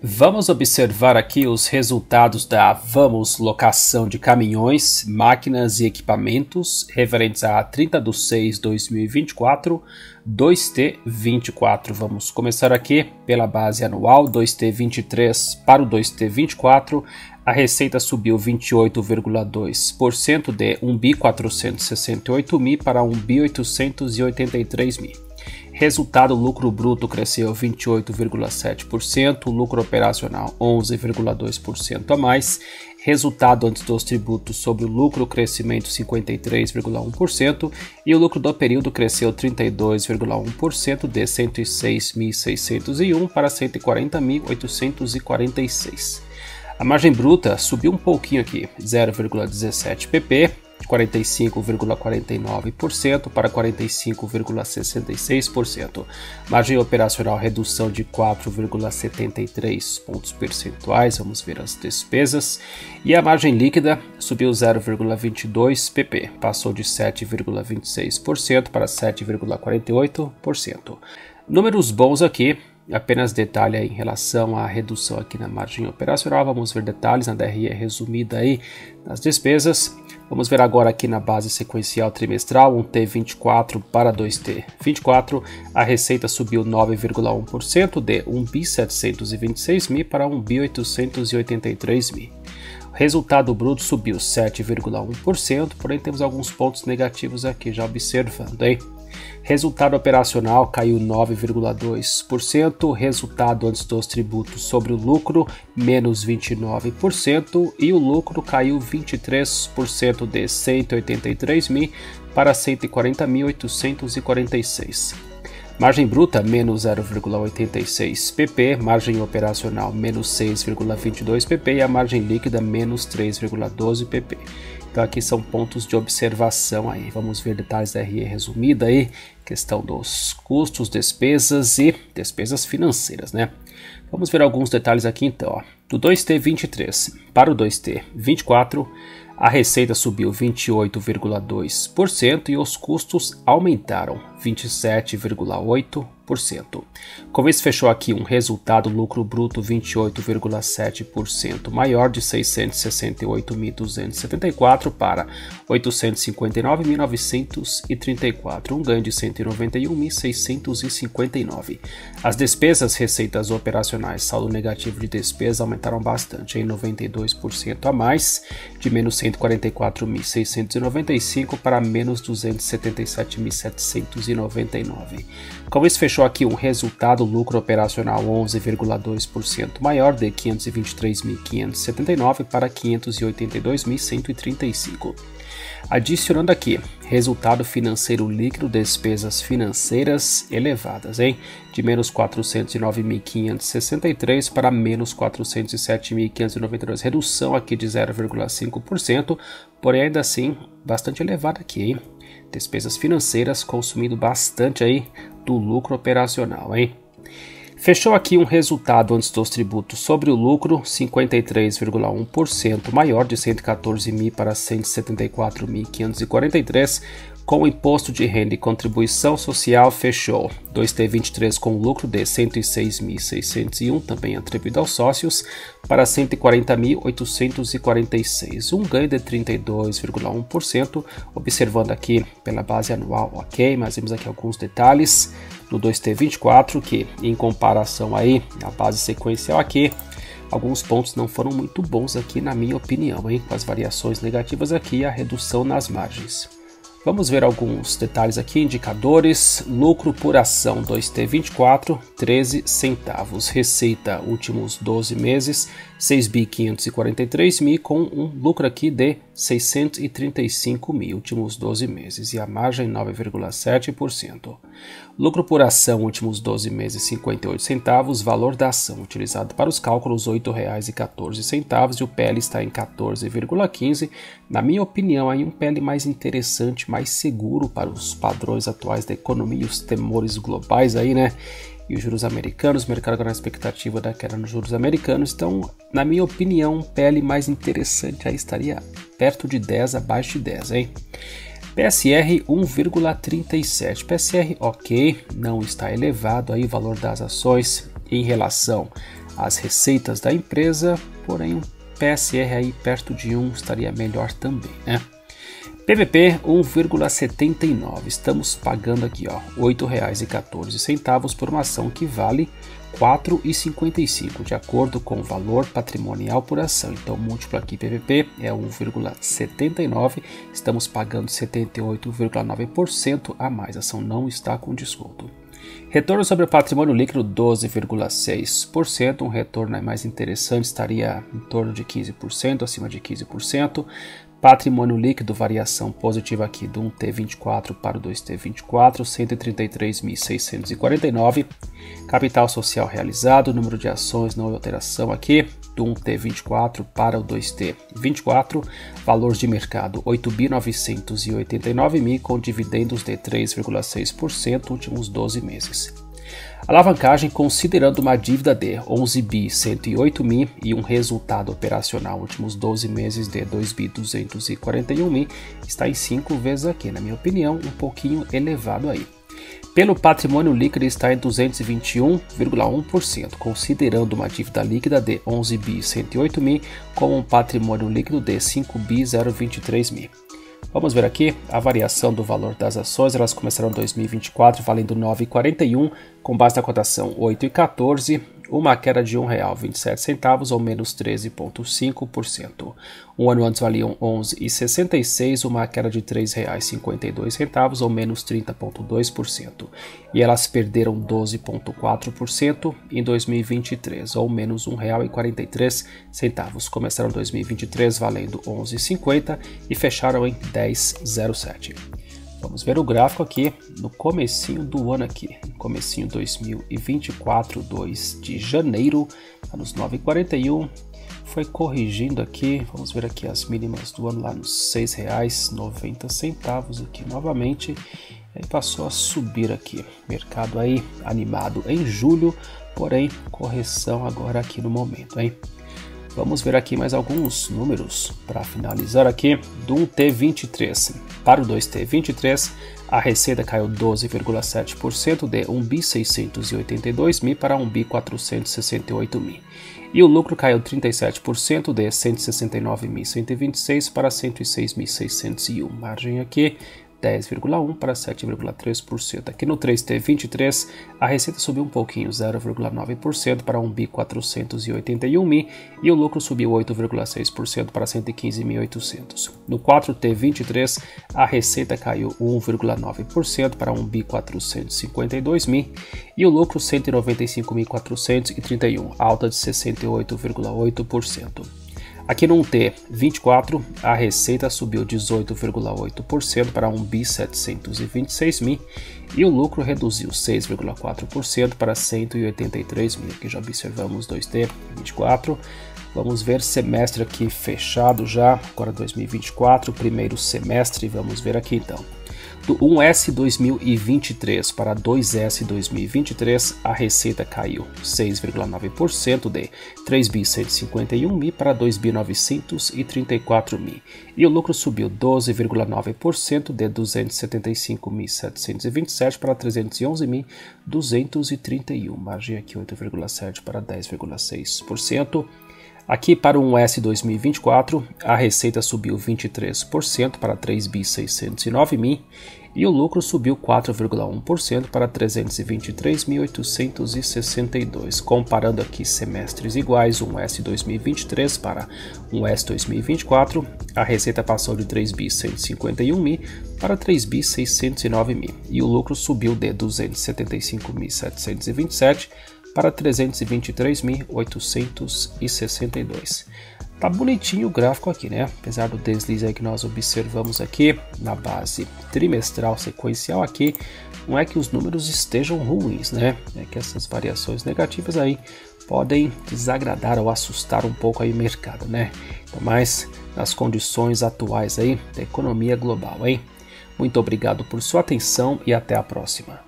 Vamos observar aqui os resultados da Vamos Locação de Caminhões, Máquinas e Equipamentos referentes a 30 de 6 de 2024, 2T24. Vamos começar aqui pela base anual 2T23 para o 2T24. A receita subiu 28,2% de 1.468.000 para 1.883.000. Resultado: lucro bruto cresceu 28,7%, lucro operacional 11,2% a mais. Resultado antes dos tributos sobre o lucro, crescimento 53,1% e o lucro do período cresceu 32,1% de 106.601 para 140.846. A margem bruta subiu um pouquinho aqui, 0,17 pp, 45,49% para 45,66%. Margem operacional redução de 4,73 pontos percentuais. Vamos ver as despesas. E a margem líquida subiu 0,22 pp, passou de 7,26% para 7,48%. Números bons aqui, apenas detalhe em relação à redução aqui na margem operacional. Vamos ver detalhes na DRE resumida aí nas despesas. Vamos ver agora aqui na base sequencial trimestral, um T24 para 2T24, a receita subiu 9,1% de 1.726 mil para 1.883 mil. Resultado bruto subiu 7,1%, porém temos alguns pontos negativos aqui já observando, hein? Resultado operacional caiu 9,2%, resultado antes dos tributos sobre o lucro menos 29% e o lucro caiu 23% de 183 mil para 140.846. Margem bruta menos 0,86 pp, margem operacional menos 6,22 pp e a margem líquida menos 3,12 pp. Então aqui são pontos de observação aí. Vamos ver detalhes da RE resumida aí, questão dos custos, despesas e despesas financeiras, né? Vamos ver alguns detalhes aqui então. Ó. Do 2T23 para o 2T24, a receita subiu 28,2% e os custos aumentaram 27,8%. Com isso, fechou aqui um resultado lucro bruto 28,7% maior de 668.274 para 859.934, um ganho de 191.659. As despesas, receitas operacionais, saldo negativo de despesa aumentaram bastante, em 92% a mais, de menos 144.695 para menos 277.799. Com isso, fechou aqui um resultado lucro operacional 11,2% maior de 523.579 para 582.135. Adicionando aqui, resultado financeiro líquido, despesas financeiras elevadas, hein? De menos 409.563 para menos 407.592, redução aqui de 0,5%, porém ainda assim bastante elevada aqui, hein? Despesas financeiras consumindo bastante aí do lucro operacional, hein? Fechou aqui um resultado antes dos tributos sobre o lucro 53,1% maior de 114 mil para 174.543, com o imposto de renda e contribuição social fechou 2T23 com lucro de 106.601, também atribuído aos sócios, para 140.846, um ganho de 32,1%, observando aqui pela base anual, ok, mas vemos aqui alguns detalhes do 2T24 que em comparação aí a base sequencial aqui alguns pontos não foram muito bons aqui na minha opinião, hein? com as variações negativas aqui e a redução nas margens. Vamos ver alguns detalhes aqui, indicadores, lucro por ação 2T24, 13 centavos, receita últimos 12 meses, 6.543 mil com um lucro aqui de 635 mil últimos 12 meses e a margem 9,7%. Lucro por ação últimos 12 meses 58 centavos, valor da ação utilizado para os cálculos R$ 8,14 e o PL está em 14,15. Na minha opinião, aí um PL mais interessante, mais seguro para os padrões atuais da economia e os temores globais aí, né? E os juros americanos, o mercado agora na expectativa da queda nos juros americanos. Então, na minha opinião, PL mais interessante aí estaria perto de 10, abaixo de 10, hein? PSR 1,37. PSR ok, não está elevado aí o valor das ações em relação as receitas da empresa, porém um PSR aí perto de 1 estaria melhor também, né? PVP 1,79. Estamos pagando aqui, ó, R$ 8,14 por uma ação que vale R$ 4,55, de acordo com o valor patrimonial por ação. Então, o múltiplo aqui PVP é 1,79. Estamos pagando 78,9% a mais. A ação não está com desconto. Retorno sobre o patrimônio líquido 12,6%, um retorno mais interessante estaria em torno de 15%, acima de 15%. Patrimônio líquido, variação positiva aqui do 1T24 para o 2T24, 133.649. Capital social realizado, número de ações não alteração aqui, do 1T24 para o 2T24. Valores de mercado 8.989 com dividendos de 3,6% últimos 12 meses. Alavancagem considerando uma dívida de 11 bi 108 mil e um resultado operacional últimos 12 meses de 2 bi 241 mil está em 5 vezes aqui, na minha opinião, um pouquinho elevado aí. Pelo patrimônio líquido está em 221,1%, considerando uma dívida líquida de 11 bi 108 mil com um patrimônio líquido de 5 bi 023 mil. Vamos ver aqui a variação do valor das ações. Elas começaram em 2024 valendo 9,41, com base na cotação 8,14 uma queda de R$ 1,27 ou menos 13,5%. Um ano antes valiam R$ 11,66, uma queda de R$ 3,52 ou menos 30,2%. E elas perderam 12,4% em 2023, ou menos R$ 1,43. Começaram em 2023 valendo R$ 11,50 e fecharam em R$ 10,07. Vamos ver o gráfico aqui no comecinho do ano aqui, comecinho 2024, 2 de janeiro, anos 9,41, foi corrigindo aqui, vamos ver aqui as mínimas do ano lá nos R$ 6,90 aqui novamente, e passou a subir aqui, mercado aí animado em julho, porém correção agora aqui no momento, hein? Vamos ver aqui mais alguns números para finalizar aqui do 1T23. Para o 2T23, a receita caiu 12,7% de 1 bi 682 mil para 1 bi 468 mil. E o lucro caiu 37% de 169.126 para 106.601. Margem aqui 10,1% para 7,3%. Aqui no 3T23, a receita subiu um pouquinho, 0,9% para 1 bi 481 mil e o lucro subiu 8,6% para 115.800. No 4T23, a receita caiu 1,9% para 1 bi 452 mil e o lucro 195.431, alta de 68,8%. Aqui no T24, a receita subiu 18,8% para 1 bi 726 mil e o lucro reduziu 6,4% para 183 mil, que já observamos 2T24. Vamos ver semestre aqui fechado já, agora 2024, primeiro semestre, vamos ver aqui então. Do 1S 2023 para 2S 2023, a receita caiu 6,9% de 3.151 mil para 2.934 mil. E o lucro subiu 12,9% de 275.727 para 311.231, margem aqui 8,7 para 10,6%. Aqui para um S 2024, a receita subiu 23% para 3.609 mil e o lucro subiu 4,1% para 323.862. Comparando aqui semestres iguais, um S 2023 para um S 2024, a receita passou de 3.151 mil para 3.609 mil e o lucro subiu de 275.727 para 323.862. Tá bonitinho o gráfico aqui, né? Apesar do deslize que nós observamos aqui na base trimestral sequencial aqui, não é que os números estejam ruins, né? É que essas variações negativas aí podem desagradar ou assustar um pouco aí o mercado, né? Então, nas condições atuais aí da economia global, hein? Muito obrigado por sua atenção e até a próxima.